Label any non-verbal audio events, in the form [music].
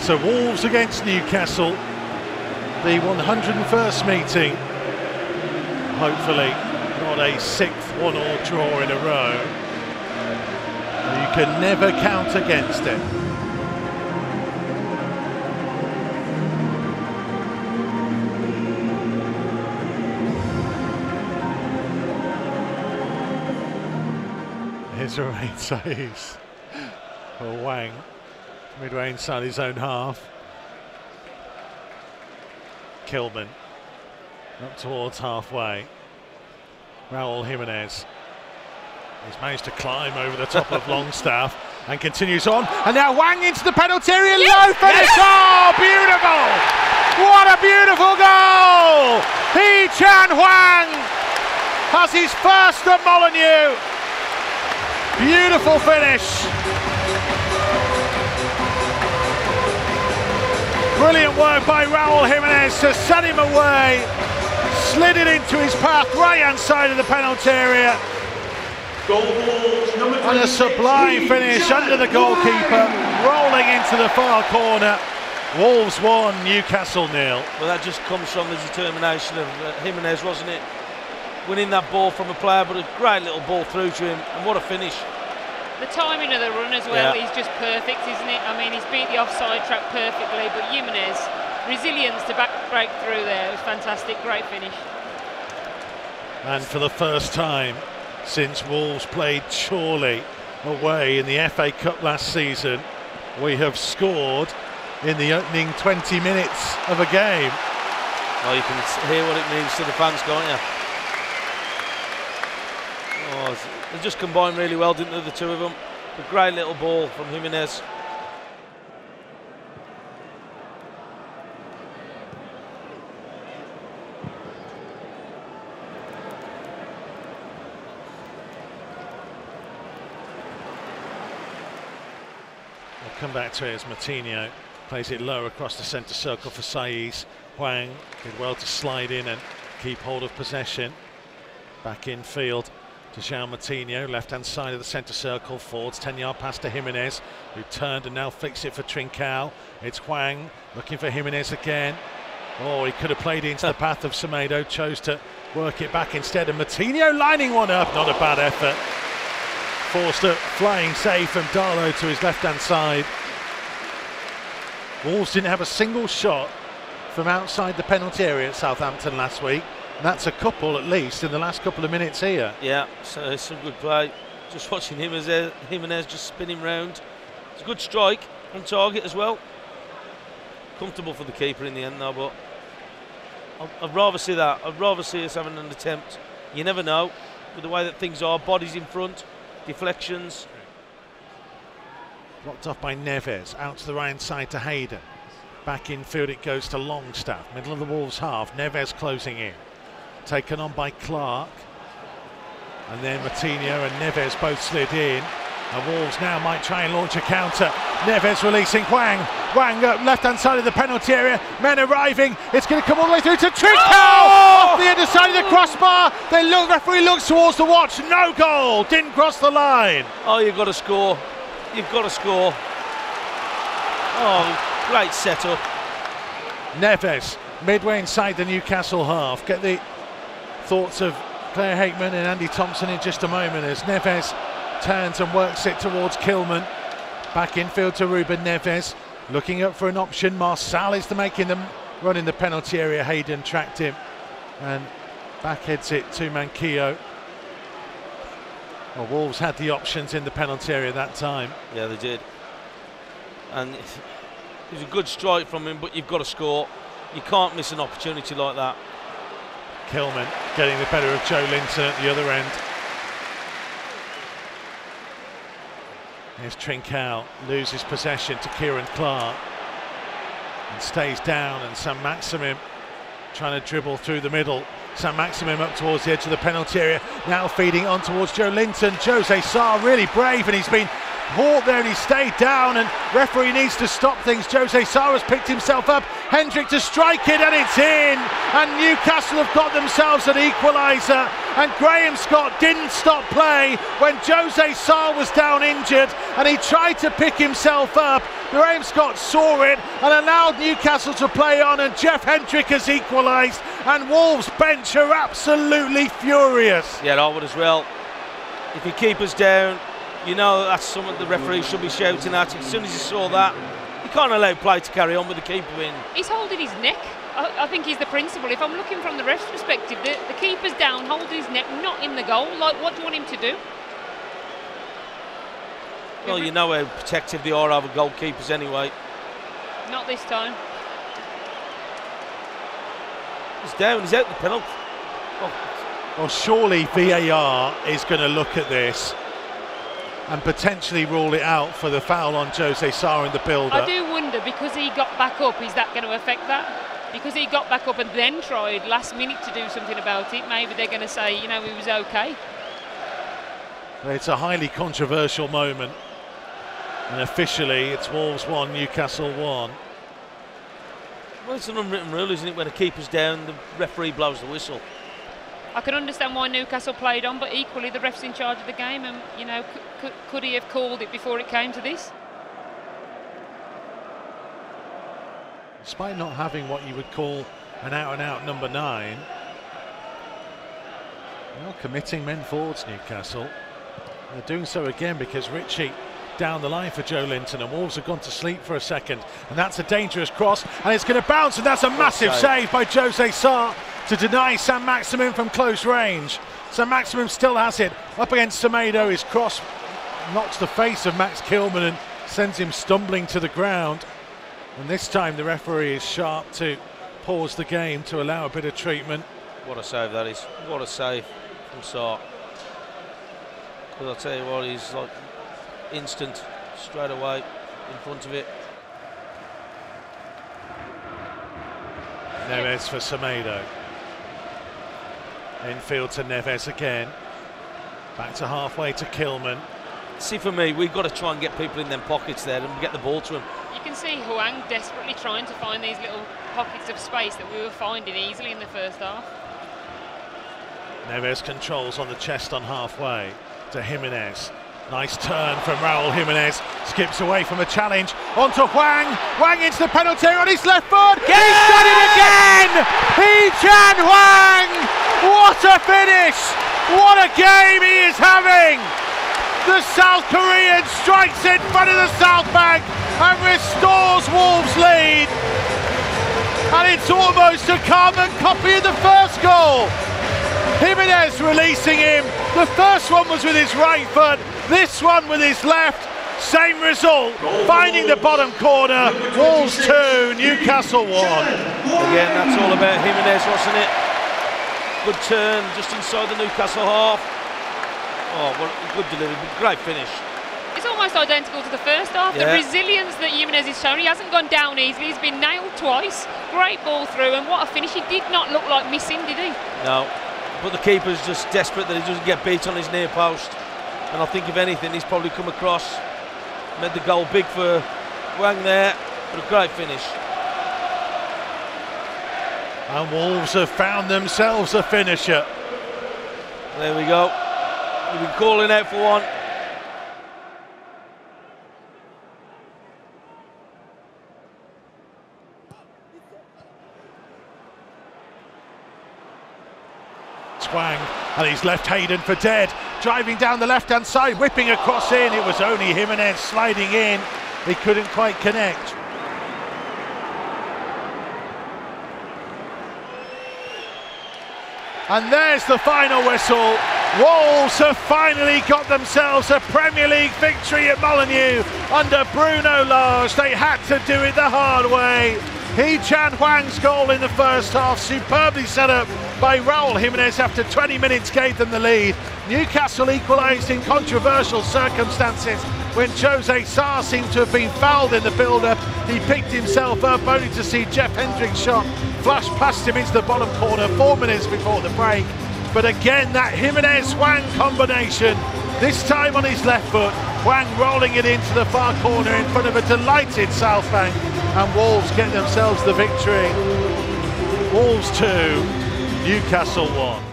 So Wolves against Newcastle, the 101st meeting. Hopefully not a sixth one-all draw in a row. You can never count against it. Here's a rain [laughs] saves for Hwang midway inside his own half. Kilman up towards halfway. Raul Jimenez. He's managed to climb over the top of [laughs] Longstaff and continues on. And now Hwang into the penalty area. Yes! Low finish. Yes! Oh, beautiful! What a beautiful goal! Hee Chan Hwang has his first at Molineux. Beautiful finish. Brilliant work by Raul Jimenez to set him away. Slid it into his path, right hand side of the penalty area. And a sublime finish under the goalkeeper, rolling into the far corner. Wolves won, Newcastle nil. Well, that just comes from the determination of uh, Jimenez, wasn't it? winning that ball from a player, but a great little ball through to him, and what a finish. The timing of the run as well yeah. is just perfect, isn't it? I mean, he's beat the offside track perfectly, but Jimenez, resilience to back break through there, it was fantastic, great finish. And for the first time since Wolves played Chorley away in the FA Cup last season, we have scored in the opening 20 minutes of a game. Well, you can hear what it means to the fans, can't you? Oh, they just combined really well, didn't they, the two of them? A great little ball from Jimenez. We'll come back to it as Moutinho plays it low across the centre circle for Saiss. Hwang did well to slide in and keep hold of possession. Back in field to João Moutinho, left-hand side of the centre circle, forwards 10-yard pass to Jimenez, who turned and now flicks it for Trincao. It's Hwang looking for Jimenez again. Oh, he could have played into the [laughs] path of Semedo, chose to work it back instead, and Moutinho lining one up, not a bad effort. Forced a flying save from Darlow to his left-hand side. Wolves didn't have a single shot from outside the penalty area at Southampton last week. That's a couple at least in the last couple of minutes here. Yeah, so it's some good play. Just watching him as Jimenez just spinning round. It's a good strike on target as well. Comfortable for the keeper in the end though, but I'd rather see that. I'd rather see us having an attempt. You never know with the way that things are. Bodies in front, deflections. Blocked off by Neves, out to the right side to Hayden. Back in field it goes to Longstaff, middle of the Wolves half. Neves closing in taken on by Clark. And then Moutinho and Neves both slid in. And Wolves now might try and launch a counter. Neves releasing Hwang. Hwang up left hand side of the penalty area. Men arriving. It's going to come all the way through to Trincao. Oh! Off the other side of the crossbar. The look, referee looks towards the watch. No goal. Didn't cross the line. Oh, you've got to score. You've got to score. Oh, great setup. Neves midway inside the Newcastle half. Get the thoughts of Claire Hakeman and Andy Thompson in just a moment as Neves turns and works it towards Kilman. Back infield to Ruben Neves, looking up for an option. Marçal is the making them run in the penalty area. Hayden tracked him and backheads it to Manquillo. Well, Wolves had the options in the penalty area that time. Yeah, they did. And [laughs] it was a good strike from him, but you've got to score. You can't miss an opportunity like that. Kilman getting the better of Joe Linton at the other end. Here's Trincao, loses possession to Ciaran Clark and stays down and Saint-Maximin trying to dribble through the middle. Saint-Maximin up towards the edge of the penalty area, now feeding on towards Joelinton. Jose Sa really brave and he's been There and he stayed down and referee needs to stop things. Jose Sa has picked himself up. Hendrick to strike it and it's in. And Newcastle have got themselves an equaliser. And Graham Scott didn't stop play when Jose Sa was down injured and he tried to pick himself up. Graham Scott saw it and allowed Newcastle to play on, and Jeff Hendrick has equalised. And Wolves bench are absolutely furious. Yeah, I would as well. If you keep us down, you know that's something the referee should be shouting at. As soon as he saw that, you can't allow play to carry on with the keeper in. He's holding his neck. I, I think he's the principal. If I'm looking from the ref's perspective, the, the keeper's down, holding his neck, not in the goal. Like, what do you want him to do? Well, you know how protective they are over goalkeepers anyway. Not this time. He's down, he's out the penalty. Oh, Well, surely VAR is going to look at this and potentially rule it out for the foul on Jose Sa in the building. I build-up. do wonder because he got back up, is that going to affect that? Because he got back up and then tried last minute to do something about it, maybe they're going to say, you know, he was okay. It's a highly controversial moment. And officially, it's Wolves 1, Newcastle 1. well, it's an unwritten rule, isn't it? When a keeper's down, the referee blows the whistle. I can understand why Newcastle played on, but equally the ref's in charge of the game, and you know, could, could, he have called it before it came to this? Despite not having what you would call an out-and-out number nine, committing men forwards, Newcastle. They're doing so again because Ritchie down the line for Joelinton and Wolves have gone to sleep for a second and that's a dangerous cross and it's going to bounce and that's a massive save. save by Jose Sa to deny Saint-Maximin from close range. Saint-Maximin still has it up against Semedo. His cross knocks the face of Max Kilman and sends him stumbling to the ground. And this time the referee is sharp to pause the game to allow a bit of treatment. What a save that is. What a save from Sa. Because I'll tell you what, he's like instant, straight away, in front of it. Neves for Semedo. Infield to Neves again. Back to halfway to Kilman. See, for me, we've got to try and get people in them pockets there and get the ball to them. You can see Hwang desperately trying to find these little pockets of space that we were finding easily in the first half. Neves controls on the chest on halfway to Jimenez. Nice turn from Raul Jimenez. Skips away from a challenge onto Hwang. Hwang into the penalty on his left foot. He's done it again! Hee Chan Hwang! What a finish! What a game he is having! The South Korean strikes in front of the South Bank and restores Wolves' lead. And it's almost a carbon copy of the first goal. Jimenez releasing him. The first one was with his right foot, this one with his left. Same result, finding the bottom corner. Wolves 2, Newcastle 1. Again, that's all about Jimenez, wasn't it? Good turn just inside the Newcastle half. Oh, what a good delivery, great finish. It's almost identical to the first half. Yeah. The resilience that Jimenez has shown, he hasn't gone down easily. He's been nailed twice. Great ball through, and what a finish! He did not look like missing, did he? No, but the keeper's just desperate that he doesn't get beat on his near post. And I think, if anything, he's probably come across, made the goal big for Hwang there, but a great finish. And Wolves have found themselves a finisher. There we go. We've been calling out for one. Twang, and he's left Hayden for dead. Driving down the left hand side, whipping across in. It was only Jimenez sliding in. He couldn't quite connect. And there's the final whistle. Wolves have finally got themselves a Premier League victory at Molineux under Bruno Lage. They had to do it the hard way. Hee Chan Hwang's goal in the first half, superbly set up by Raul Jimenez after 20 minutes gave them the lead. Newcastle equalised in controversial circumstances when Jose Sa seemed to have been fouled in the build-up. He picked himself up only to see Jeff Hendrick's shot flash past him into the bottom corner four minutes before the break. But again, that Jimenez Hwang combination, this time on his left foot, Hwang rolling it into the far corner in front of a delighted South Bank, and Wolves get themselves the victory. Wolves 2, Newcastle 1.